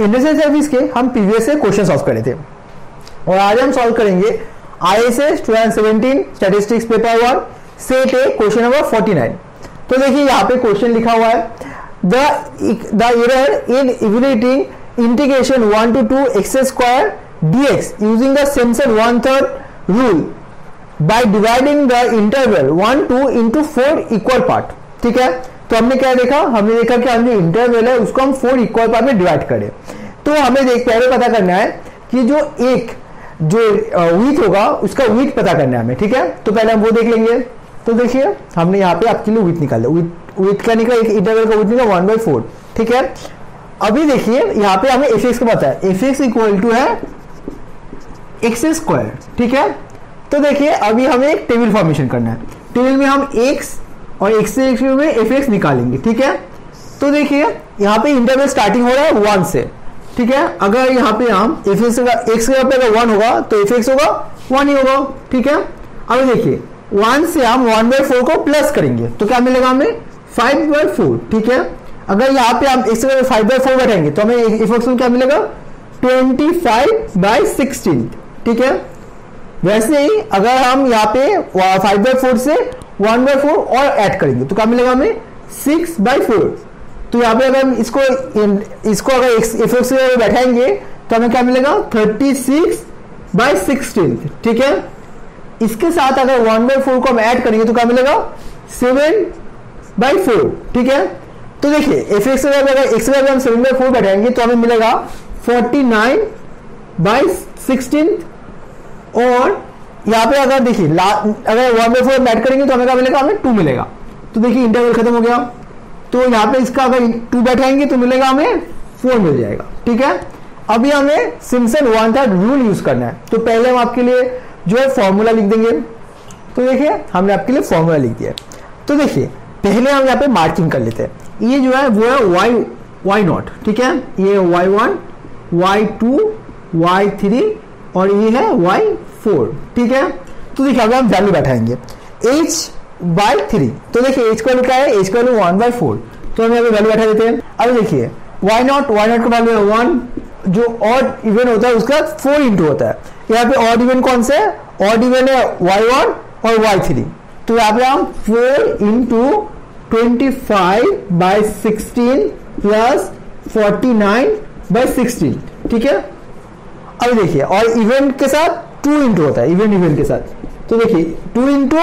Industrial service के हम previous से क्वेश्चन सॉल्व करे थे। और आज हम सॉल्व करेंगे I S S two seventeen statistics paper one set A question number forty nine तो देखिए यहाँ पे क्वेश्चन लिखा हुआ है। The error in evaluating integration one to two x square d x using the Simpson one third rule by dividing the interval one to into four equal part ठीक है? तो हमने क्या देखा? हमने देखा कि हमने इंटरवल है, उसको हम फोर इक्वल पार्ट में डिवाइड करें। तो हमें देख, पहले पता करना है कि जो एक, जो वीट होगा, उसका वीट पता करना है हमें, ठीक है? तो पहले हम वो देख लेंगे। तो देखिए, हमने यहाँ पे आपके लिए वीट निकाला वीट क्या निकला? एक इंटरवल का वीट निकला वन बाई फोर ठीक है? अभी देखिए, यहाँ पे हमें एफ़ एक्स का पता है। एफ़ एक्स इक्वल टू है एक्स स्क्वायर ठीक है? तो देखिए, अभी हमें एक टेबल फॉर्मेशन करना है। टेबल में हम एक्स और एक्स से एक्स में एफ़ एक्स निकालेंगे, ठीक है? तो देखिए, यहाँ पे इंटरवल स्टार्टिंग हो रहा है वन से, ठीक है? अगर यहाँ पे हम एफ़ एक्स का एक्स का अगर वन होगा तो एफ़ एक्स होगा वन ही होगा, ठीक है? अब देखिए वन से हम वन बाई फोर को प्लस करेंगे तो क्या मिलेगा हमें? फाइव बाई फोर ठीक है? अगर यहाँ पे हम एक्स फाइव बाई फोर बैठेंगे तो हमें एफ़ एक्स में क्या मिलेगा? ट्वेंटी फाइव बाई सिक्सटीन ठीक है? वैसे ही, अगर हम यहाँ पे फाइव बाई फोर से वन बाई फोर और ऐड करेंगे। तो क्या मिलेगा हमें? Six by four. तो यहाँ पे अगर हम इसको इसको अगर एफ़ एक्स बैठाएँगे तो हमें क्या मिलेगा? Thirty six by sixteen. ठीक है? इसके साथ अगर वन बाई फोर को हम ऐड करेंगे तो क्या मिलेगा? Seven by four. ठीक है? तो देखिए एफ़ एक्स अगर एक्स अगर हम सेवन बाई फोर बैठाएँगे तो हमें मिलेगा फोर्टी नाइन बाई सिक्सटीन और यहाँ पे अगर देखिए अगर वन बाई फोर ऐड करेंगे तो हमें क्या मिलेगा? हमें टू मिलेगा। तो देखिए इंटरवल खत्म हो गया। तो यहाँ पे इसका अगर टू बैठाएँगे तो मिलेगा हमें फोर मिल जाएगा। ठीक है? अभी हमें Simpson one third rule use करना है। तो पहले हम आपके लिए जो है फॉर्मूला लिख देंगे। तो देखिए, हमने आपके लिए फॉर्मूला लिख दिया तो देखिए, पहले हम यहाँ पे मार्किंग कर लेते हैं। ये जो है, वो है वाई वाई नॉट ठीक है? ये y one y two y three और ये है वाई फोर ठीक है? तो देखिए अगर हम वैल्यू बैठाएँगे। एच बाई थ्री तो देखिए एच का क्या है एच का वैल्यू वन बाई फोर तो हम यहाँ पे वैल्यू बैठा देते हैं। अब देखिए वाई नॉट वाई नॉट का वैल्यू है वन जो ऑड इवेंट होता है, उसका फोर इंटू होता है। यहाँ पे ऑड इवन कौन सा है? ऑड इवन है वाई वन और वाई थ्री तो यहाँ पे हम four into twenty five by sixteen plus forty nine by sixteen ठीक है? अब देखिए, और इवेंट के साथ टू इंटू होता है इवेंट इवेंट के साथ। तो देखिए, two into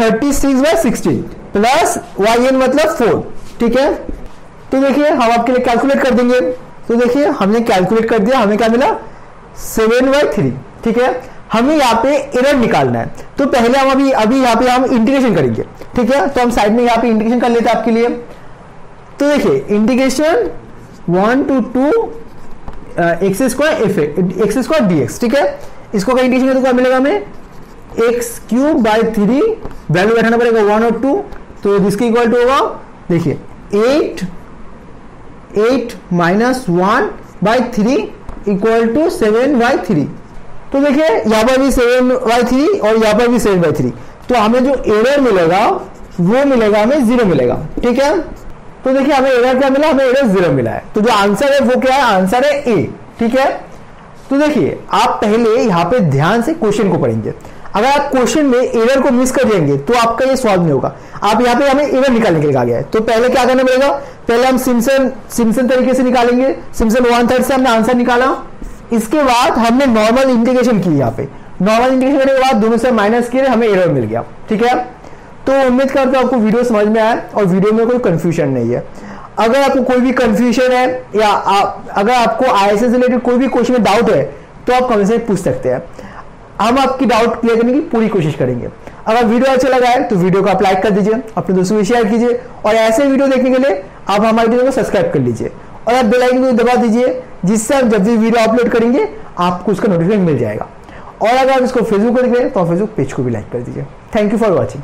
thirty six by sixteen plus y n मतलब फोर ठीक है? तो देखिए, हम आपके लिए कैलकुलेट कर देंगे। तो देखिए, हमने कैलकुलेट कर दिया, हमें क्या मिला? सेवन बाई थ्री ठीक है? हमें यहाँ पे एरर निकालना है। तो पहले हम अभी अभी यहाँ पे हम इंटीग्रेशन करेंगे, ठीक है? तो हम साइड में यहाँ पे इंटीग्रेशन कर लेते हैं आपके लिए। तो देखिए integration one to two x square f x square d ठीक है? इसको का इंटीग्रेशन तो क्या मिलेगा हमें? X cube by three value बैठाना पड़ेगा वन और टू तो जिसके इक्वल टू होगा, देखिए eight eight minus one by three equal to seven by three तो देखिए, यहाँ पर भी सेवन बाई थ्री और यहाँ पर भी सेवन बाई थ्री तो हमें जो एरर मिलेगा, वो मिलेगा, हमें ज़ीरो मिलेगा. ठीक है? तो देखिए, हमें एरर क्या मिला? हमें एरर ज़ीरो मिला है. तो जो आंसर है, वो क्या है? आंसर है ए ठीक है? तो देखिए, आप पहले यहाँ पे ध्यान से क्वेश्चन को पढ़ेंगे। अगर आप क्वेश्चन में एरर को मिस कर देंगे तो आपका ये सॉल्व नहीं होगा। आप यहाँ पे हमें एरर निकालने के लिए आ गया है। तो पहले क्या करना पड़ेगा? पहले हम सिम्सन सिम्सन तरीके से निकालेंगे। सिम्सन वन थर्ड से हमने आंसर निकाला। इसके बाद हमने नॉर्मल इंटीग्रेशन की यहाँ पे। नॉर्मल इंटीग्रेशन करने के बाद दोनों से माइनस किए, हमें एरर मिल गया। ठीक है? तो उम्मीद करता हूँ आपको वीडियो समझ में आया और वीडियो में कोई कंफ्यूजन नहीं है। अगर आपको कोई भी कंफ्यूजन है या आप, अगर आपको आई से रिलेटेड कोई भी क्वेश्चन में डाउट है तो आप कमेंट से पूछ सकते हैं। हम आपकी डाउट क्लियर करने की पूरी कोशिश करेंगे। अगर वीडियो अच्छा लगा है तो वीडियो को आप लाइक कर दीजिए अपने दोस्तों को शेयर कीजिए और ऐसे वीडियो देखने के लिए आप हमारे चैनल को सब्सक्राइब कर लीजिए। और आप बेल आइकन को दबा दीजिए जिससे आप जब भी वीडियो अपलोड करेंगे आपको उसका नोटिफिकेशन मिल जाएगा। और अगर आप इसको फेसबुक पर देख रहे हैं तो आप फेसबुक पेज को भी लाइक कर दीजिए। Thank you for watching